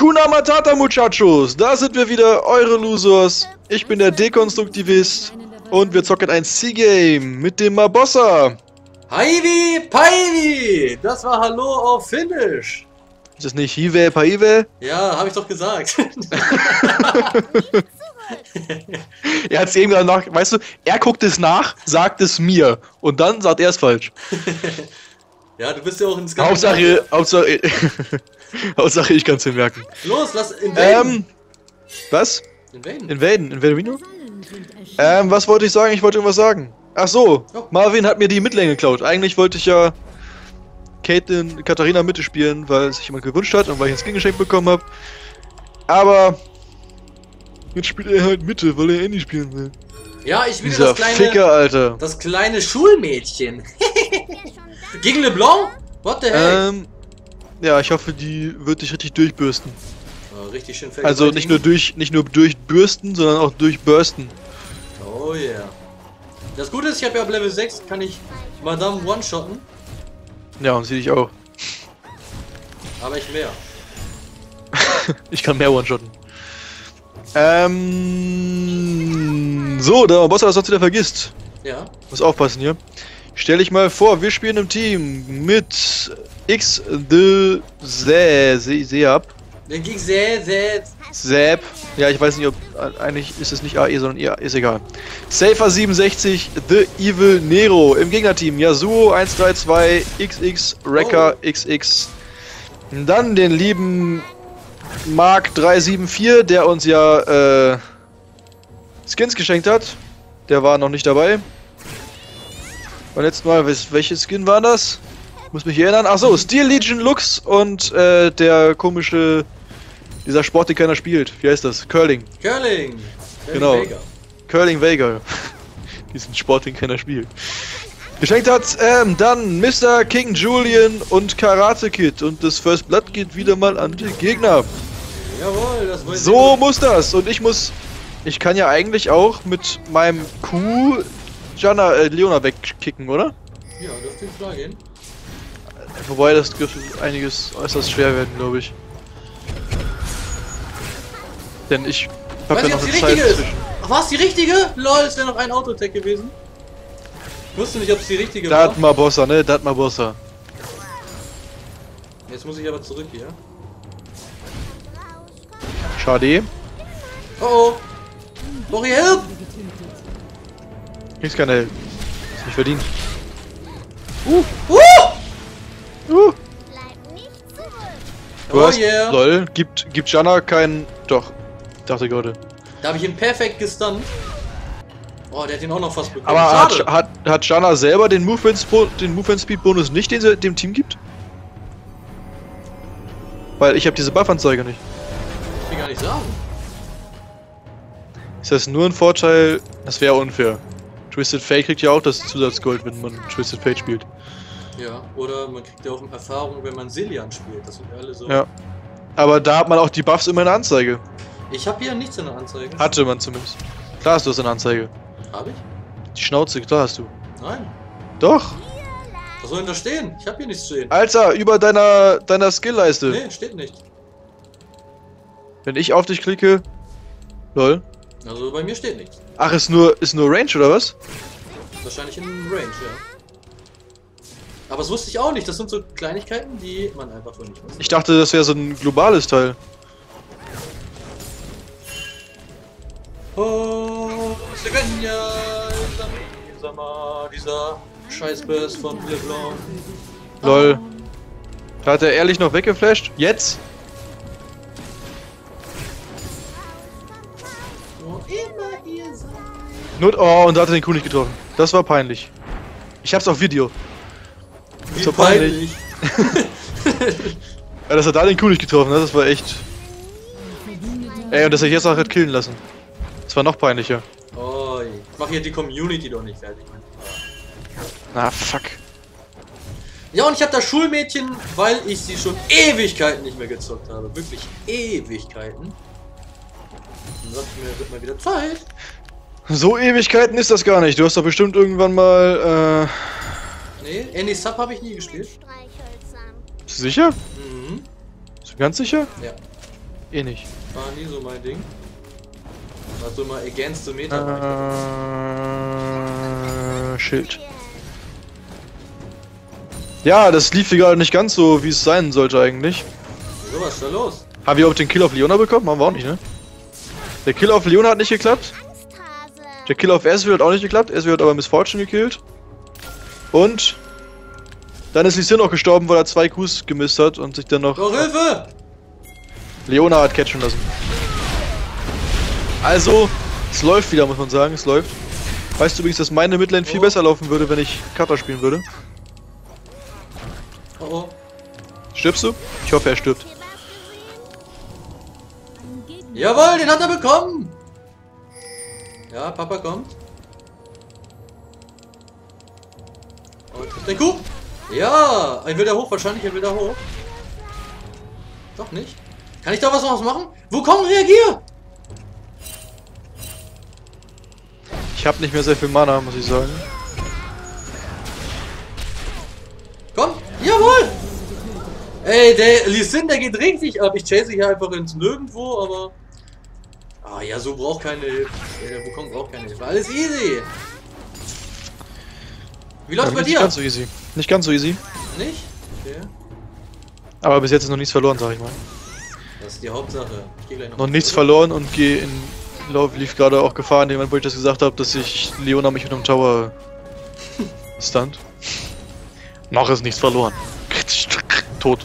Kuna Matata, Muchachos! Da sind wir wieder, eure Losers. Ich bin der Dekonstruktivist und wir zocken ein C-Game mit dem Mabossa. Haivi Paivi! Das war Hallo auf Finnisch. Ist das nicht Hive Paive? Ja, habe ich doch gesagt. er hat es eben danach, weißt du, er guckt es nach, sagt es mir und dann sagt er es falsch. ja, du bist ja auch ins Hauptsache, Hauptsache, Hauptsache ich kann es mir merken. Los, lass invaden. Ähm, was? Invaden. Invaden, Invadamino? Ähm, was wollte ich sagen? Ich wollte irgendwas sagen. Ach so, Oh. Marvin hat mir die Midlane geklaut. Eigentlich wollte ich ja Caitlyn, Katharina Mitte spielen, weil sich jemand gewünscht hat und weil ich ein Skin geschenkt bekommen habe. Aber jetzt spielt er halt Mitte, weil er nicht spielen will. Ja, ich will das kleine, Ficker, Alter. das kleine Schulmädchen. Gegen LeBlanc? What the heck? Ähm, ja, ich hoffe, die wird dich richtig durchbürsten. oh, richtig schön Also nicht nur durch, nicht nur durchbürsten, sondern auch durchbürsten. Oh yeah. Das Gute ist, ich habe ja ab Level 6, kann ich Madame one-shotten, Ja, und sie dich auch. aber ich mehr. Ich kann mehr One-Shotten. Ähm. So, der Boss das sonst wieder vergisst. Ja. Muss aufpassen hier. Stell dich mal vor, wir spielen im Team mit X the Seab. Den ging sehr, sehr. Zap. Ja, ich weiß nicht, ob eigentlich ist es nicht AE, sondern IA, ist egal. Safer 67, The Evil Nero. Im Gegnerteam Yasuo 132, XX, Wrecker XX. Dann den lieben Mark 374, der uns ja äh, Skins geschenkt hat. Der war noch nicht dabei. Beim letzten Mal, welches Skin war das? Muss mich erinnern. Achso, Steel Legion Lux und äh, der komische, dieser Sport, den keiner spielt. Wie heißt das? Curling. Curling! Curling Genau. Vega. Curling Vega. Diesen Sport, den keiner spielt. Geschenkt hat ähm, dann Mr. King Julian und Karate Kid. Und das First Blood geht wieder mal an die Gegner. Jawohl, das wollte So muss das. Und ich muss. Ich kann ja eigentlich auch mit meinem Q Jana, äh, Leona wegkicken, oder? Ja, dürfte klar gehen. Wobei das dürfte einiges äußerst schwer werden, glaube ich. Denn ich Weiß habe nicht, ja ob noch die eine Zeit richtige ist. zwischen. Ach, war es die richtige? Lol, es wäre noch ein Autotech gewesen. Ich wusste nicht, ob es die richtige war. Dat mal Bossa, ne? Dat mal Bossa. Jetzt muss ich aber zurück hier. Schade. Oh oh. Dori, help! Kriegst keine Hilfe. Ist nicht verdient. Uh! Uh, Bleib nicht zurück. du Oh hast. yeah. Lol, gibt, gibt Jana keinen. Doch. Dachte gerade. Da habe ich ihn perfekt gestunt. Oh, der hat ihn auch noch fast bekommen. Aber hat, hat, hat Jana selber den Movement, den Movement Speed Bonus nicht, den sie dem Team gibt? Weil ich habe diese Buffanzeige nicht. Ich will gar nicht sagen. Ist das nur ein Vorteil? Das wäre unfair. Twisted Fate kriegt ja auch das Zusatzgold, wenn man Twisted Fate spielt. Ja, oder man kriegt ja auch Erfahrung, wenn man Silian spielt. Das sind ja alle so. Ja. Aber da hat man auch die Buffs immer in der Anzeige. Ich habe hier nichts in der Anzeige. Hatte man zumindest. Klar hast du das in der Anzeige. Habe ich? Die Schnauze, klar hast du. Nein. Doch. Was soll denn da stehen? Ich habe hier nichts stehen. Alter, über deiner, deiner Skillleiste. Nee, steht nicht. Wenn ich auf dich klicke. Lol. Also bei mir steht nichts. Ach, ist nur, ist nur Range oder was? Wahrscheinlich in Range, ja. Aber das wusste ich auch nicht. Das sind so Kleinigkeiten, die man einfach so nicht weiß. Ich dachte, das wäre so ein globales Teil. Oh, Seganja, Sama, dieser Scheißburst von LeBlanc. Lol. Da hat er ehrlich noch weggeflasht. Jetzt? Wo immer ihr seid. Not oh, und da hat er den Kuh nicht getroffen. Das war peinlich. Ich hab's auf Video. Wie so peinlich. Ja, dass er da den Kuh nicht getroffen hat, das war echt. Ey, und dass er jetzt auch hat killen lassen. Das war noch peinlicher. Oh, ich mach hier die Community doch nicht fertig. Na, fuck. Ja, und ich habe das Schulmädchen, weil ich sie schon Ewigkeiten nicht mehr gezockt habe. Wirklich Ewigkeiten. Dann ich mir, wird mal wieder Zeit. So Ewigkeiten ist das gar nicht. Du hast doch bestimmt irgendwann mal, Nee, Andy Sub habe ich nie gespielt. Streichhölzern. äh. Sicher? Mhm. Bist du ganz sicher? Ja. Eh nicht. War nie so mein Ding. War so mal against the Meta. war Äh, Schild. Ja, das lief gerade nicht ganz so, wie es sein sollte eigentlich. ich. So, was ist da los? Haben wir auch den Kill auf Leona bekommen? Haben wir auch nicht, ne? Der Kill auf Leona hat nicht geklappt. Der Kill auf Ezreal hat auch nicht geklappt. Ezreal hat aber Miss Fortune gekillt. Und dann ist Sin auch gestorben, weil er zwei Qs gemisst hat und sich dann noch Oh, Hilfe! Leona hat catchen lassen. Also, es läuft wieder, muss man sagen, es läuft. Weißt du übrigens, dass meine Midlane viel Oh. besser laufen würde, wenn ich Kata spielen würde? Oh oh. Stirbst du? Ich hoffe, er stirbt. Jawohl, den hat er bekommen! Ja, Papa kommt. Kuh. Ja, ein will da hoch, wahrscheinlich ein will da hoch. Doch nicht. Kann ich da was noch machen? Wo komm, reagier! Ich habe nicht mehr sehr viel Mana, muss ich sagen. Komm, jawohl! Ey, der Lee Sin, der geht richtig ab. Ich chase hier einfach ins Nirgendwo, aber... Ah, ja, so braucht keine Hilfe. Der Wukong braucht keine Hilfe. Alles easy. Wie läuft's bei nicht dir? ganz so easy. Nicht ganz so easy. Nicht? Okay. Aber bis jetzt ist noch nichts verloren, sag ich mal. Das ist die Hauptsache. Ich geh gleich noch. Noch nichts verloren und gehe in Lauf lief gerade auch Gefahr, in dem Moment, wo ich das gesagt habe, dass ich Leona mich mit einem Tower stunt. noch ist nichts verloren. Tot.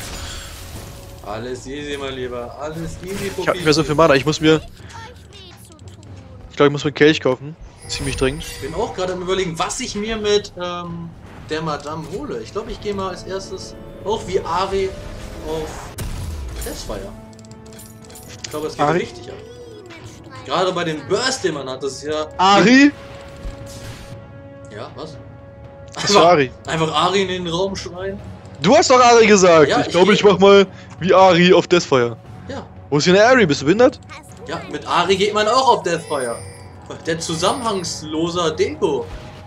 Alles easy, mein Lieber. Alles easy, Ich habe nicht mehr so viel Mana. Ich muss mir, ich glaube, ich muss mir einen Kelch kaufen. Ziemlich dringend. Ich bin auch gerade am überlegen, was ich mir mit ähm, der Madame hole. Ich glaube, ich gehe mal als erstes auch wie Ari auf Deathfire. Ich glaube, es geht Ari? richtig ab. Gerade bei dem Burst, den man hat, das ist ja. Ari? Ja, was? Das war Ari. Einfach Ari in den Raum schreien. Du hast doch Ari gesagt. Ja, ich ich- glaube, ich mach mal wie Ari auf Deathfire. Ja. Wo ist eine Ari? Bist du behindert? Ja, mit Ari geht man auch auf Deathfire. Der zusammenhangsloser Deko.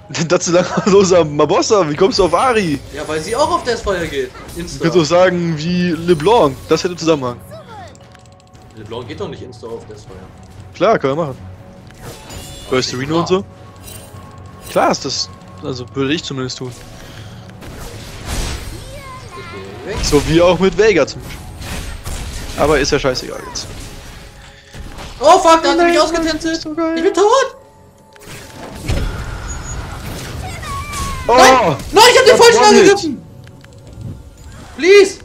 Dazu lang loser Mabossa. Wie kommst du auf Ari? Ja, weil sie auch auf Deathfire geht. Du Insta. kannst doch sagen wie LeBlanc. Das hätte Zusammenhang. LeBlanc geht doch nicht Insta auf Deathfire. Klar, kann man machen. Nicht Reno und so. Klar ist das. Also würde ich zumindest tun. So wie auch mit Vega zum Beispiel. Aber ist ja scheißegal jetzt. Oh fuck, da hat sie mich ausgetänzelt. so. Ich bin tot. Oh! Nein, nein, ich hab den falschen angegriffen. Please.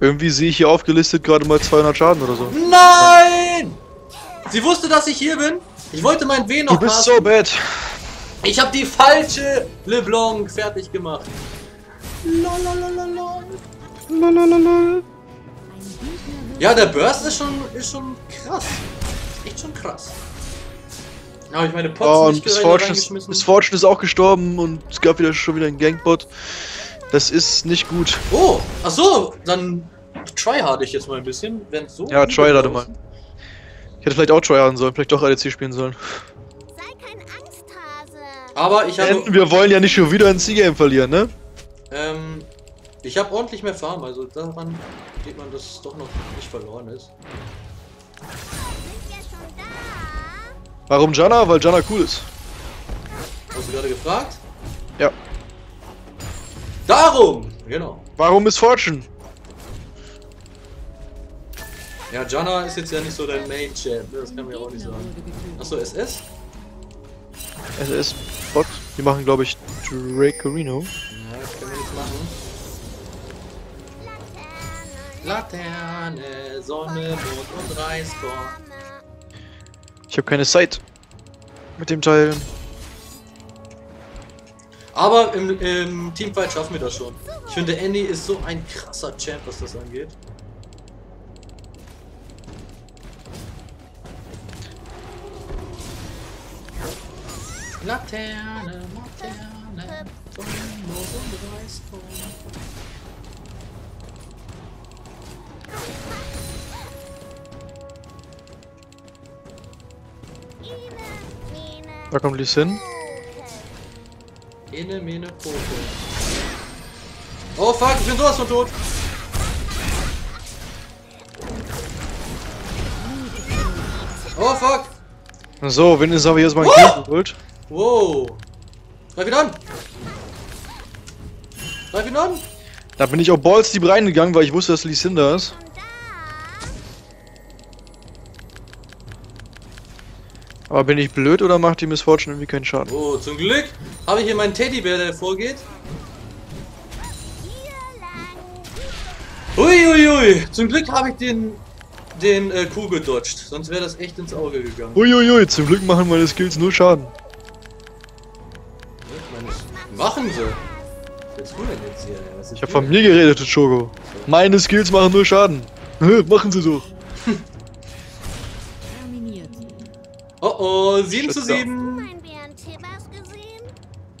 Irgendwie sehe ich hier aufgelistet gerade mal 200 Schaden oder so. Nein. Sie wusste, dass ich hier bin. Ich wollte mein W noch Du bist casten. so bad. Ich habe die falsche LeBlanc fertig gemacht. Lalalala. Lalalala. Ja, der Burst ist schon, ist schon krass. Echt schon krass. Aber ich meine Pots Oh, und nicht Miss gerade Fortune, ist, Fortune ist auch gestorben und es gab wieder schon wieder einen Gangbot. Das ist nicht gut. Oh, ach so, dann tryhard ich jetzt mal ein bisschen, wenn so. Ja, tryharde mal. Ich hätte vielleicht auch tryharden sollen, vielleicht doch ADC spielen sollen. Sei kein Angsthase. Aber ich habe, wir wollen ja nicht schon wieder ein C-Game verlieren, ne? ähm, ich habe ordentlich mehr Farm, also daran sieht man, dass es doch noch nicht verloren ist. Warum Janna? Weil Janna cool ist. Hast du gerade gefragt? Ja. Darum! Genau. Warum Miss Fortune? Ja, Janna ist jetzt ja nicht so dein Main-Champ, ne? das kann man ja auch nicht sagen. Achso, SS? SS Bot. Die machen, glaube ich, Dracarino. Laterne, Sonne, Mond und Reiskorn. Ich habe keine Zeit. Mit dem Teil. Aber im, im Teamfight schaffen wir das schon. Ich finde, Andy ist so ein krasser Champ, was das angeht. Laterne, Laterne, Sonne, Mond und Reiskorn. Da kommt Lee Sin. Ene, mene, popo. Oh fuck, ich bin sowas von tot! Oh fuck! So, wenn ist aber jetzt mal ein oh! Kill geholt. Wow! Greif ihn an! Greif ihn an! Da bin ich auf Balls die reingegangen, weil ich wusste, dass Lee Sin da ist. Aber bin ich blöd oder macht die Miss Fortune irgendwie keinen Schaden? Oh, zum Glück habe ich hier meinen Teddybär, der vorgeht. Uiuiui! Zum Glück habe ich den, den äh, Kuh gedodged, sonst wäre das echt ins Auge gegangen. Uiuiui, zum Glück machen meine Skills nur Schaden. Machen sie! Was du denn jetzt hier? Was Ich hab hier? von mir geredet, Choco. Meine Skills machen nur Schaden. Machen sie doch. Oh oh, 7 zu Shutdown. 7. Mein BNT-Bass gesehen?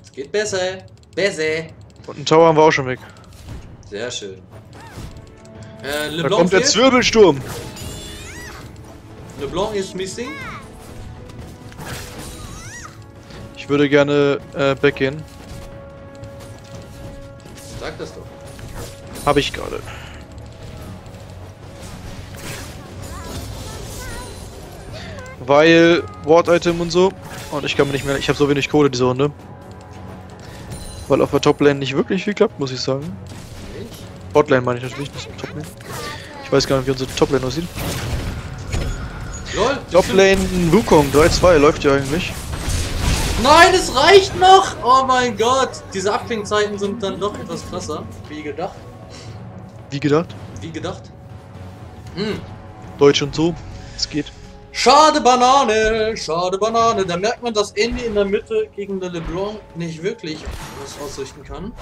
Es geht besser. Besser. Und einen Tower haben wir auch schon weg. Sehr schön. Äh, Da LeBlanc kommt der fehlt. Zwirbelsturm. LeBlanc ist missing. Ich würde gerne äh, backgehen. Sag das doch. Hab ich gerade. Weil Ward-Item und so. Und ich kann mir nicht mehr. Ich habe so wenig Kohle diese Runde. Weil auf der Toplane nicht wirklich viel klappt, muss ich sagen. Botlane meine ich natürlich, nicht Toplane. Ich weiß gar nicht, wie unsere Toplane aussieht. Lol. Toplane Wukong 3-2 läuft ja eigentlich. Nein, es reicht noch! Oh mein Gott! Diese Abklingzeiten sind dann doch etwas krasser. Wie gedacht. Wie gedacht. Wie gedacht. Hm. Deutsch und so. Es geht. Schade Banane, schade Banane. Da merkt man, dass Andy in der Mitte gegen den LeBlanc nicht wirklich was ausrichten kann.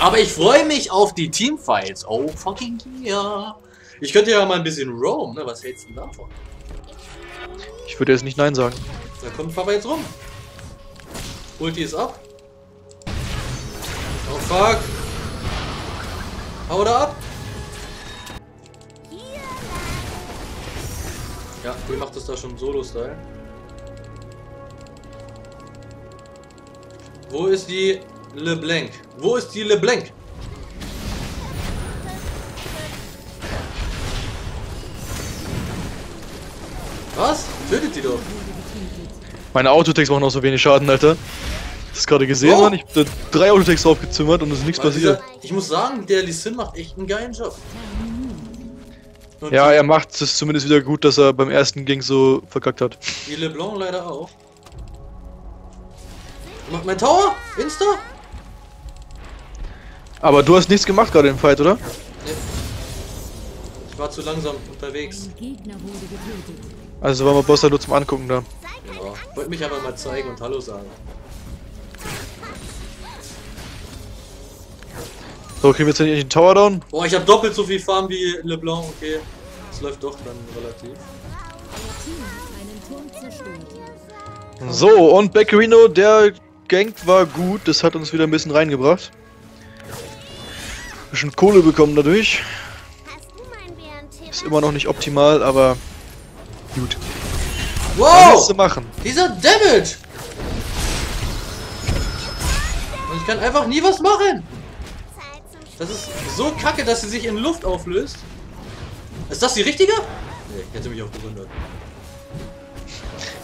Aber ich freue mich auf die Teamfights. Oh fucking yeah. Ich könnte ja mal ein bisschen roam, ne? Was hältst du denn davon? Ich würde jetzt nicht Nein sagen. Da kommt Papa jetzt rum. Ulti ist ab. Oh fuck. Hau da ab. Ja, ihr macht das da schon Solo-Style. Wo ist die LeBlanc? Wo ist die LeBlanc? Was? Tötet die doch. Meine Autotext machen auch so wenig Schaden, Alter. Hast du gerade gesehen, Oh. Mann? Ich hab da drei Autotext draufgezimmert und es ist nichts Weil passiert. dieser, ich muss sagen, der Lee Sin macht echt einen geilen Job. Und Ja, er macht es zumindest wieder gut, dass er beim ersten Gang so verkackt hat. die LeBlanc leider auch. Macht mein Tower? Insta? Aber du hast nichts gemacht gerade im Fight, oder? Nee. Ich war zu langsam unterwegs. Also waren wir Boss halt nur zum Angucken da. Ja, wollte mich aber mal zeigen und Hallo sagen. So, kriegen wir jetzt endlich den Tower down? Boah, ich habe doppelt so viel Farm wie LeBlanc, okay. Das läuft doch dann relativ. So, und Beckerino, der Gank war gut. Das hat uns wieder ein bisschen reingebracht. Bisschen Kohle bekommen dadurch. Ist immer noch nicht optimal, aber gut. Was Wow! du machen? Dieser Damage! Und ich kann einfach nie was machen! Das ist so kacke, dass sie sich in Luft auflöst. Ist das die richtige? Nee, hätte mich auch gewundert.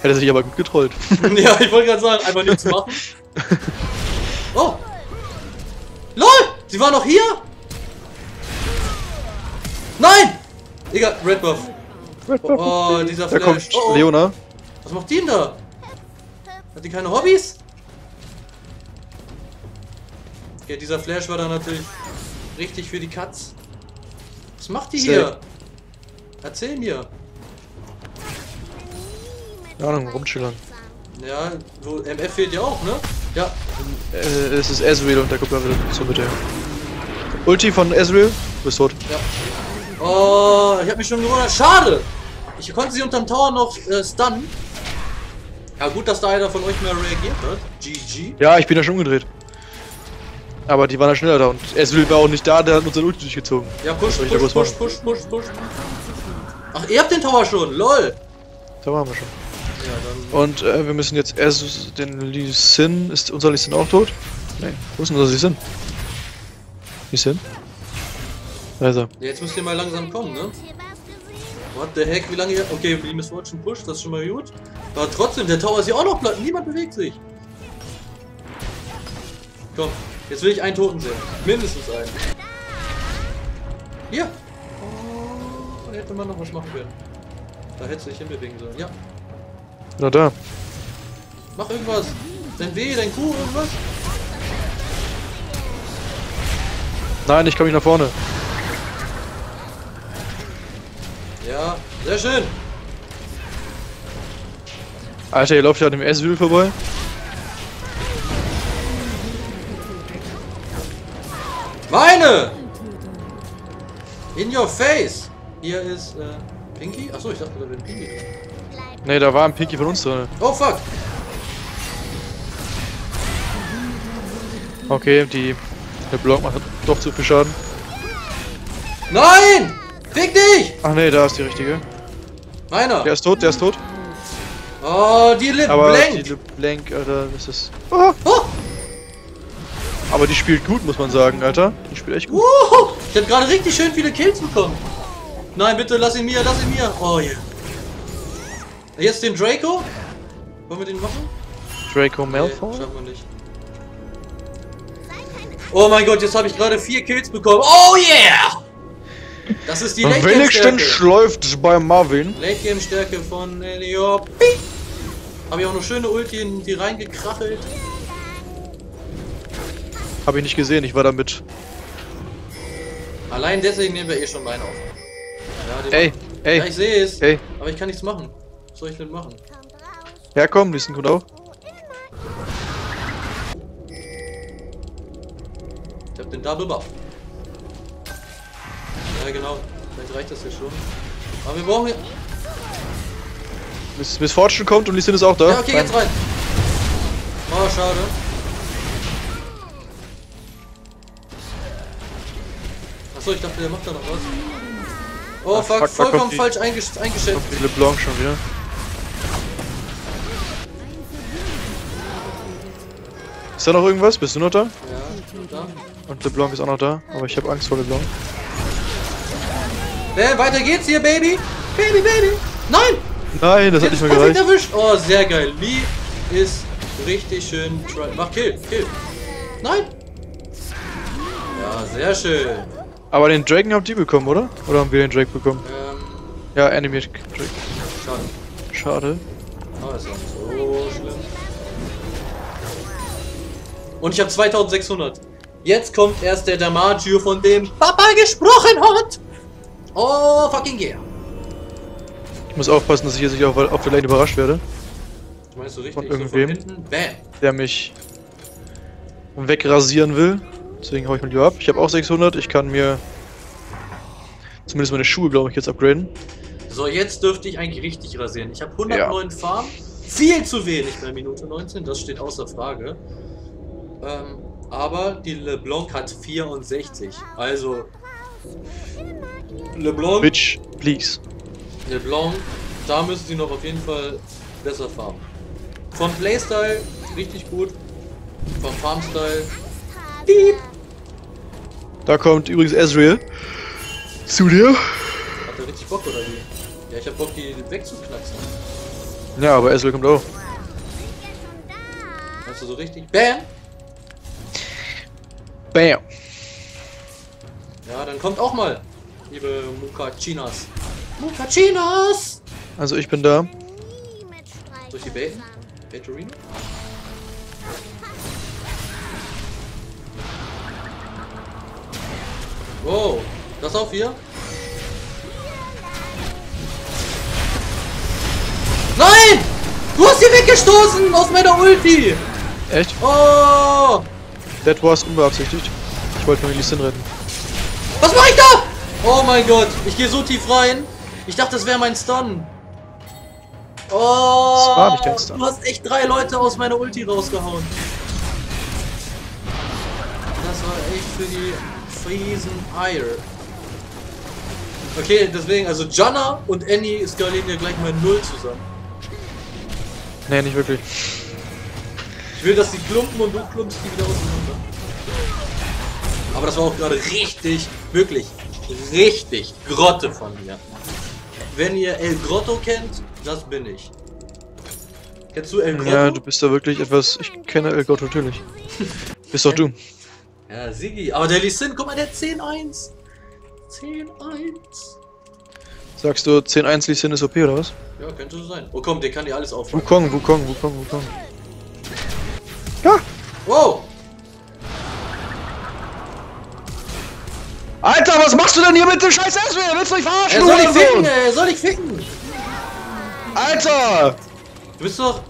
Hätte sich aber gut getrollt. ja, ich wollte gerade sagen, einfach nichts machen. Oh! LOL! Sie war noch hier? Nein! Egal, Red Buff. Oh, dieser Da Flash. kommt Oh, oh. Leona. Was macht die denn da? Hat die keine Hobbys? Okay, dieser Flash war da natürlich richtig für die Katz. Was macht die Sehr- hier? Erzähl mir. Keine Ahnung, rumchillern. Ja, wo MF fehlt ja auch, ne? Ja, Äh, es ist Ezreal und der kommt dann wieder zur Mitte. Ulti von Ezreal. Du bist tot. ja. Oh, ich hab mich schon gewundert. Schade! Ich konnte sie unterm Tower noch äh, stunnen. Ja, gut, dass da einer von euch mehr reagiert hat. GG. Ja, ich bin ja schon umgedreht. Aber die waren ja schneller da und Ezreal war auch nicht da, der hat uns sein Ulti durchgezogen. Ja, push, push, push, machen? push, push, push. Ach, ihr habt den Tower schon, lol. Da waren wir schon. Ja. Und äh, wir müssen jetzt erst den Lee Sin. Ist unser Lee Sin auch tot? Nein. Wo ist denn unser Lee Sin? Lee Sin? Da ist er. Jetzt müsst ihr mal langsam kommen, ne? What the heck, wie lange hier? Okay, die Miss Fortune pusht, das ist schon mal gut. Aber trotzdem, der Tower ist hier auch noch platt. Niemand bewegt sich. Komm, jetzt will ich einen Toten sehen. Mindestens einen. Hier. Oh, da hätte man noch was machen können. Da hätte sich hinbewegen sollen. Ja, Na da. mach irgendwas. Dein W, dein Q, irgendwas. Nein, ich komme nicht nach vorne. Ja, sehr schön. Alter, ihr lauft ja an dem S-Wheel vorbei. In your face! Hier ist, äh, Pinky? Achso, ich dachte, da wäre Pinky drin. Bleib Ne, da war ein Pinky von uns drin. Oh, fuck! Okay, die der Block macht doch zu viel Schaden. Nein! Fick dich! Ach nee, da ist die richtige. Meiner! Der ist tot, der ist tot. Oh, die Lip Aber Blank! die Blank, Alter, das ist. Oh, Oh! Aber die spielt gut, muss man sagen, Alter. Die spielt echt gut. Wuhu! Ich hab gerade richtig schön viele Kills bekommen. Nein, bitte, lass ihn mir, lass ihn mir. Oh, yeah. Jetzt den Draco? Wollen wir den machen? Draco Nee, Malfoy. schaffen wir nicht. Oh mein Gott, jetzt habe ich gerade vier Kills bekommen. Oh yeah! Das ist die Late Game Stärke. schläuft bei Marvin. Late Game Stärke von Elio. Habe ich auch noch schöne Ulti in die reingekrachelt. Habe ich nicht gesehen, ich war damit. Allein deswegen nehmen wir eh schon Wein auf. Ja, Ey, ey, Ja, ich sehe es. ey. Aber ich kann nichts machen. Was soll ich denn machen? Ja, komm, wo immer. Ich hab den Double Buff. Ja, genau. Vielleicht reicht das hier schon. Aber wir brauchen hier... Miss, Miss Fortune kommt und Lissin ist auch da. Ja, okay, jetzt rein. Oh, schade. Achso, ich dachte, der macht da noch was. Oh, Ah, fuck, fuck, vollkommen die- falsch eingesch eingeschätzt. Kommt die LeBlanc schon wieder. Ist da noch irgendwas? Bist du noch da? Ja, da. Und LeBlanc ist auch noch da, aber ich habe Angst vor LeBlanc. Bam, weiter geht's hier, Baby. Baby, Baby. Nein! Nein, das hat nicht mehr gereicht. erwischt. Oh, sehr geil. Lee ist richtig schön. Mach Kill, Kill. Nein! Ja, sehr schön. Aber den Dragon habt ihr bekommen, oder? Oder haben wir den Drake bekommen? Ähm, Ja, Animate Drake. schade. Schade. Aber ist auch so schlimm. Und ich habe 2600. Jetzt kommt erst der Damagio, von dem Papa gesprochen hat. Oh, fucking yeah. Ich muss aufpassen, dass ich hier nicht auf, auf der Lane überrascht werde. Meinst du richtig? Von so irgendwem? hinten? Bam. Der mich wegrasieren will. Deswegen hau ich mal lieber ab. Ich habe auch 600. Ich kann mir zumindest meine Schuhe, glaube ich, jetzt upgraden. So, jetzt dürfte ich eigentlich richtig rasieren. Ich habe 109 Farben. Viel zu wenig bei Minute 19, das steht außer Frage. Ähm, aber die LeBlanc hat 64. Also, LeBlanc, Bitch, please. LeBlanc, da müssen sie noch auf jeden Fall besser farben. Vom Playstyle richtig gut. Vom Farmstyle. Piep. Da kommt übrigens Ezreal. Zu dir. Hat er richtig Bock oder wie? Ja, ich hab Bock, die wegzuknacksen. Ja, aber Ezreal kommt auch. Weißt du so richtig? Bam! Bam. Ja, dann kommt auch mal, liebe Mukachinas. Mukachinas! Also ich bin da. Ich die baiten? Baterino? Wow, das auf hier? Nein! Du hast sie weggestoßen aus meiner Ulti! Echt? Oh! That was unbeabsichtigt. Ich wollte nur die Lissin retten. Was mache ich da? Oh mein Gott, ich gehe so tief rein. Ich dachte, das wäre mein Stun. Oh, Das war nicht dein Stun. du hast echt drei Leute aus meiner Ulti rausgehauen. Das war echt für die Friesen Eier. Okay, deswegen, also Janna und Annie skalieren ja gleich mal null zusammen. Nee, nicht wirklich. Ich will, dass die klumpen und du klumpst die wieder auseinander. Aber das war auch gerade richtig, wirklich, richtig Grotte von mir. wenn ihr El Grotto kennt, das bin ich. Kennst du El Grotto? Ja, du bist da wirklich etwas. Ich kenne El Gott natürlich. Bist doch du. Ja, Sigi. Aber der Lee Sin, guck mal, der 10-1. 10-1. Sagst du 10-1 Lee Sin ist OP oder was? Ja, könnte so sein. Oh komm, der kann dir alles auffangen. Wukong, Wukong, Wukong, Wukong. Ja! Wow! Alter, was machst du denn hier mit dem scheiß Ezreal? Willst du mich verarschen? Er soll dich ficken, er soll dich ficken! Alter! Du bist doch.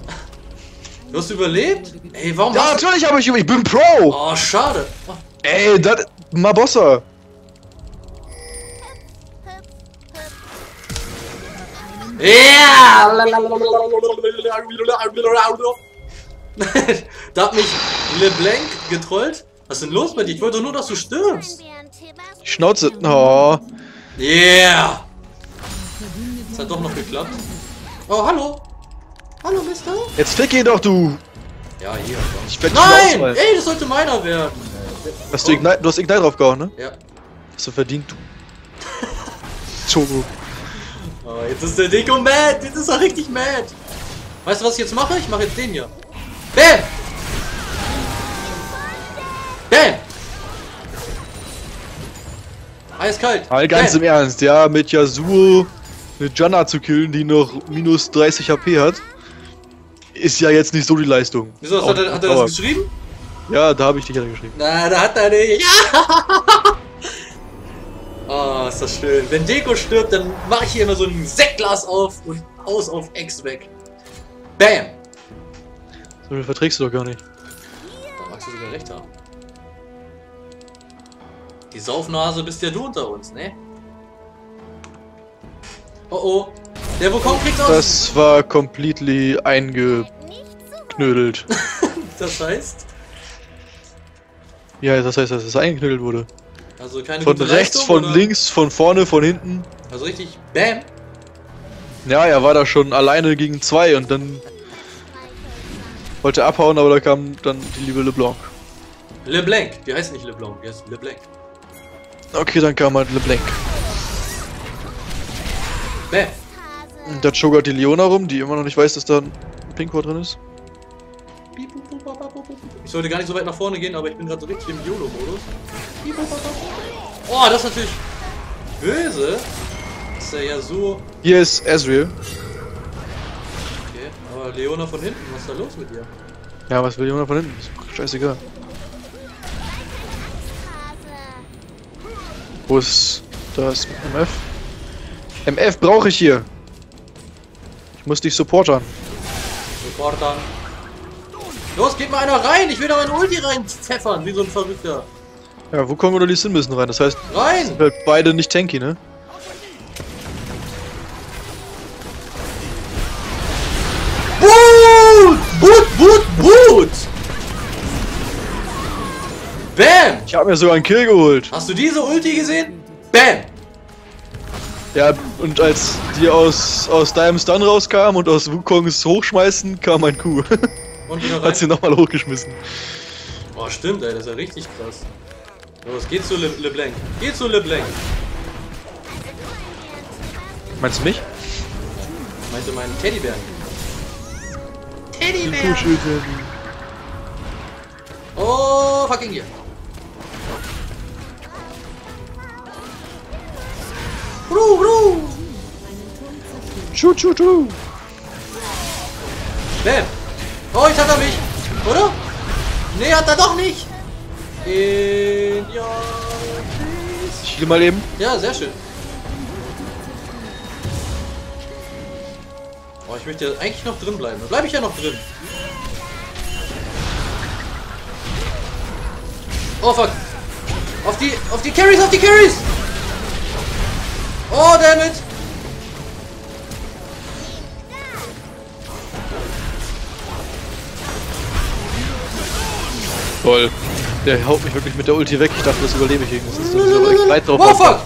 Du hast überlebt? Ey, warum Ja, hast du. natürlich habe ich Ich bin Pro! Oh, schade. Oh, Ey, das. Mabossa! Ja! da hat mich LeBlanc getrollt. Was ist denn los bei dir? Ich wollte doch nur, dass du stirbst. Schnauze. Oh. Yeah! Das hat doch noch geklappt. Oh, hallo. Hallo, Mister. Jetzt fick ihn doch, du! Ja, hier. Ich werd Nein! Ey, das sollte meiner werden. Hast du, Ignite, du hast Ignite draufgehauen, ne? Ja. Hast du verdient, du. Chogo. Oh, jetzt ist der Deko mad. Jetzt ist er richtig mad. Weißt du, was ich jetzt mache? Ich mache jetzt den hier. Bam! Bam! Eiskalt. Mal ganz im Bam. Ernst, ja, mit Yasuo eine Janna zu killen, die noch minus 30 HP hat, ist ja jetzt nicht so die Leistung. Wieso, hat er, hat er das geschrieben? Ja, da habe ich dich ja geschrieben. Na, da hat er nicht. Ja! Oh, ist das schön. Wenn Deko stirbt, dann mache ich hier immer so ein Sektglas auf und aus auf X weg. Bam! So viel verträgst du doch gar nicht. Da magst du sogar recht haben. Die Saufnase bist ja du unter uns, ne? Oh oh. Der Wukong kriegt aus. Das war completely eingeknödelt. Das heißt, Ja, das heißt, dass es eingeknödelt wurde. also keine Von rechts, Leistung, von oder? links, von vorne, von hinten. Also richtig Bam. Ja, er war da schon alleine gegen zwei und dann wollte er abhauen, aber da kam dann die liebe LeBlanc. LeBlanc. Die heißt nicht LeBlanc, die heißt LeBlanc. Okay, dann kam halt LeBlanc. Bam. Und da jogert die Leona rum, die immer noch nicht weiß, dass da ein Pinkcore drin ist. Ich sollte gar nicht so weit nach vorne gehen, aber ich bin gerade so richtig im YOLO-Modus. Oh, das ist natürlich böse. Das ist ja, ja so. Hier ist Ezreal. Okay, aber Leona von hinten, was ist da los mit dir? Ja, was will Leona von hinten? Ist scheißegal. Wo ist das MF? MF brauche ich hier. Ich muss dich supportern. Dann. Los, geht mal einer rein! Ich will da meine Ulti rein pfeffern, wie so ein Verrückter. Ja, Wukong oder Lee Sin müssen rein. Das heißt, Rein! sind halt beide nicht tanky, ne? Boot! Boot, Boot, Boot! Bam! Ich habe mir sogar einen Kill geholt. Hast du diese Ulti gesehen? Bam! Ja, und als die aus, aus deinem Stun rauskam und aus Wukongs Hochschmeißen, kam ein Kuh. Und wieder rein. Hat sie nochmal hochgeschmissen. Oh, stimmt, ey, das ist ja richtig krass. Los, geh zu Le LeBlanc. Geh zu LeBlanc. Meinst du mich? Ich meinte meinen Teddybär. Kuhschütte. Oh, fucking hier. Bru, bru. Tschu, tschu, tschu. Bam. Oh, jetzt hat er mich. Oder? Nee, hat er doch nicht. In. Ich heal mal eben. Ja, sehr schön. Oh, ich möchte eigentlich noch drin bleiben. Da bleibe ich ja noch drin. Oh fuck. Auf die, auf die Carries, auf die Carries. Oh, damit. Toll. Der haut mich wirklich mit der Ulti weg. Ich dachte, das überlebe ich irgendwie. Das ist so Gleit drauf. Oh fuck.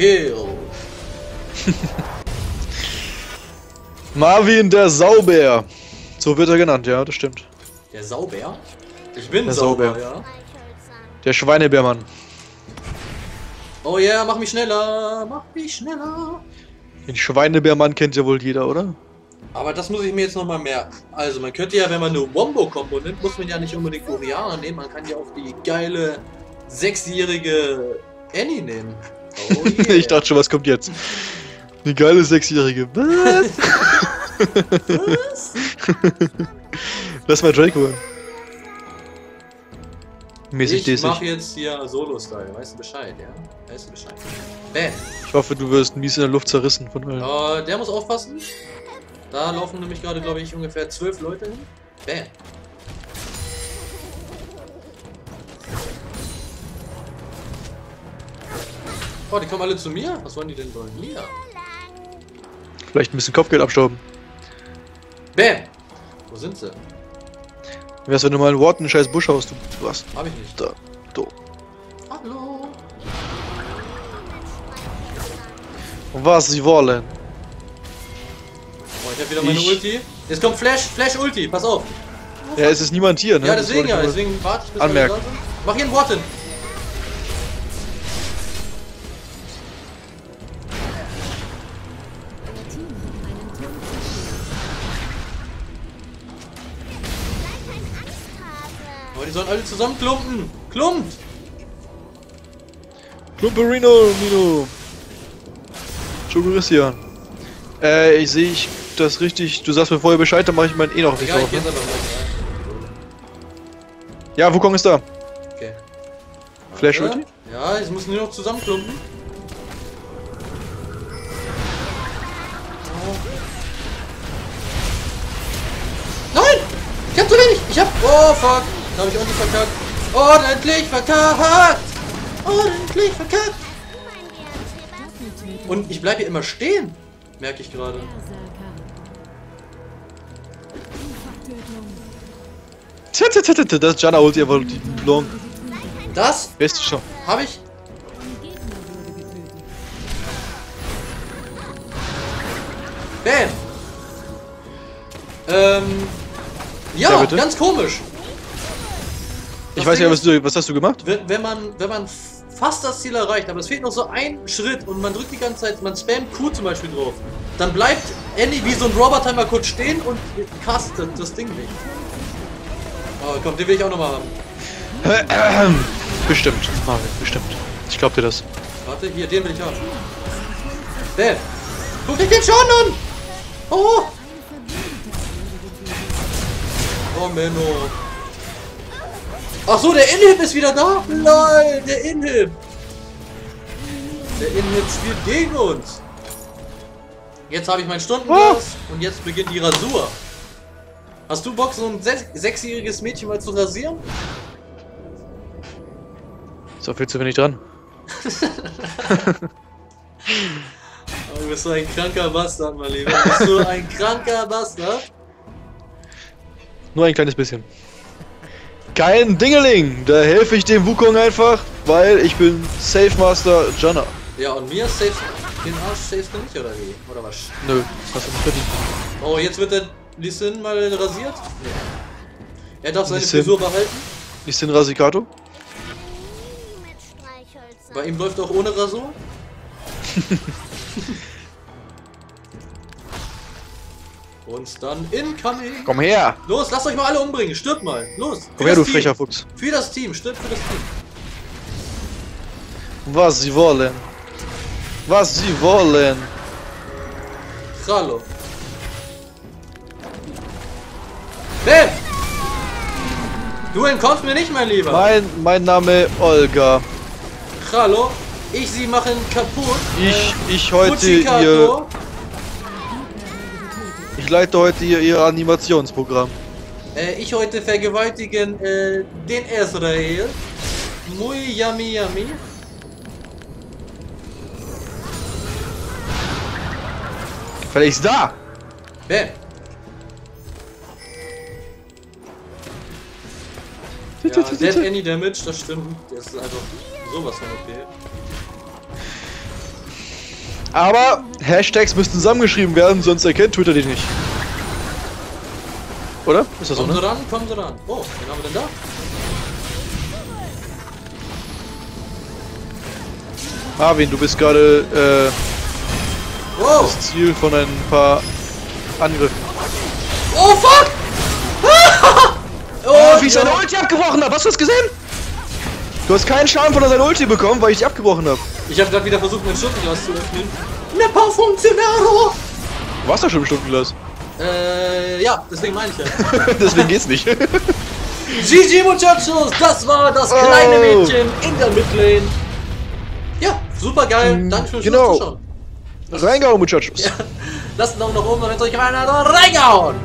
Kill. Marvin der Saubär. So wird er genannt, ja, das stimmt. Der Saubär? Ich bin Der sauber, Saubär. ja. Der Schweinebärmann. Oh yeah, mach mich schneller. Mach mich schneller. Den Schweinebärmann kennt ja wohl jeder, oder? Aber das muss ich mir jetzt nochmal merken. Also, man könnte ja, wenn man nur Wombo-Kombo nimmt, muss man ja nicht unbedingt Oriana nehmen. Man kann ja auch die geile sechsjährige Annie nehmen. Oh yeah. Ich dachte schon, was kommt jetzt? Eine geile Sechsjährige. Was? Was? Lass mal holen. Mäßig Ich mach jetzt hier Solo-Style. Weißt du Bescheid, ja? Weißt du Bescheid? Bam. Ich hoffe, du wirst mies in der Luft zerrissen von allen. Äh, der muss aufpassen. Da laufen nämlich gerade, glaube ich, ungefähr zwölf Leute hin. Bam. Oh, die kommen alle zu mir? Was wollen die denn bei mir? Vielleicht ein bisschen Kopfgeld abstauben. Bam! Wo sind sie? Wie wär's, wenn du mal in Ward einen scheiß Busch haust? Du, du hast Hab ich nicht. da. Do. Hallo? Und was sie wollen. Oh, ich hab wieder meine Ich- Ulti. Jetzt kommt Flash, Flash Ulti, pass auf. Ja, es ist niemand hier, ne? Ja, Das deswegen ja, deswegen warte ich bis anmerken. Mach hier ein Wort hin. Sollen alle zusammen klumpen. Klumpt! Klumperino, Nino. Chogorissian. Äh, ich sehe ich das richtig. Du sagst mir vorher Bescheid, dann mache ich meinen eh noch nicht ich drauf. Ne? Ja, Wukong ist da. ja. Okay. Flash. Ulti? Ja, jetzt müssen wir noch zusammenklumpen. Nein! Ich hab zu wenig! Ich hab. Oh fuck! Da hab ich ordentlich verkackt. Ordentlich verkackt! Ordentlich verkackt! Und ich bleib hier immer stehen. Merke ich gerade. Das ist Jana Ulti, aber die Long. Das Beste schon. habe ich. Bam! Ähm. Ja, ganz komisch. Ich weiß ja, was du, was hast du gemacht? wenn, wenn man wenn man fast das Ziel erreicht, aber es fehlt noch so ein Schritt und man drückt die ganze Zeit, man spammt Q zum Beispiel drauf, dann bleibt Annie wie so ein Roboter mal kurz stehen und castet das Ding nicht. Oh, komm, den will ich auch nochmal haben. Bestimmt, Marvin, bestimmt. Ich glaub dir das. Warte, hier, den will ich haben. Bam! Guck dich den Schaden an! Oh! Oh, Menno. Ach so, der Inhib ist wieder da? LOL, der Inhib. Der Inhib spielt gegen uns. Jetzt habe ich mein Stundenglas und jetzt beginnt die Rasur. Hast du Bock, so ein sech sechsjähriges Mädchen mal zu rasieren? Ist auch viel zu wenig dran. Oh, du bist so ein kranker Bastard, mein Lieber. Du bist so ein kranker Bastard. Nur ein kleines bisschen. Kein Dingeling! Da helfe ich dem Wukong einfach, weil ich bin Safe Master Jana. Ja, und mir safe den Arsch safest du nicht, oder wie? Oder was? Nö, das hast du nicht verdient. Oh, jetzt wird der Lee Sin mal rasiert? Nee. Er darf seine. Frisur behalten. Ist den Rasikato? Bei ihm läuft auch ohne Rasur. Und dann incoming. Komm her! Los, lasst euch mal alle umbringen. Stirbt mal. Los. Komm her, du Team. frecher Fuchs. Für das Team. Stirbt für das Team. Was sie wollen. Was sie wollen. Hallo. Bam! Du entkommst mir nicht, mein Lieber. Mein, mein Name Olga. Hallo. Ich sie machen kaputt. Ich, ich heute Fujikato. ihr, ich leite heute ihr, ihr Animationsprogramm. Äh, ich heute vergewaltigen äh, den Israel. Muy yummy yummy. Gefälligst da! Bam. Ja, Dead Any Damage, das stimmt. Der ist einfach sowas von okay. Aber Hashtags müssten zusammengeschrieben werden, sonst erkennt Twitter dich nicht. Oder? Ist das so, Kommen sie ne? ran, kommen sie ran. Oh, wen haben wir denn da? Marvin, du bist gerade äh, Wow! das Ziel von ein paar Angriffen. Oh fuck! oh, wie ich seine Ulti abgebrochen habe. Hast du das gesehen? Du hast keinen Schaden von seiner Ulti bekommen, weil ich die abgebrochen habe. Ich habe gerade wieder versucht, mein Schutzglas zu öffnen. Ne Parfumzimero! Du warst doch schon im Stundenglas. Äh, ja, deswegen meine ich ja. Deswegen geht's nicht. GG Muchachos, das war das kleine Oh. Mädchen in der Midlane. Ja, super geil. Danke fürs genau. Zuschauen. Reingehauen, Muchachos. Lasst einen Daumen nach oben, wenn es euch gefallen hat. und Reingehauen!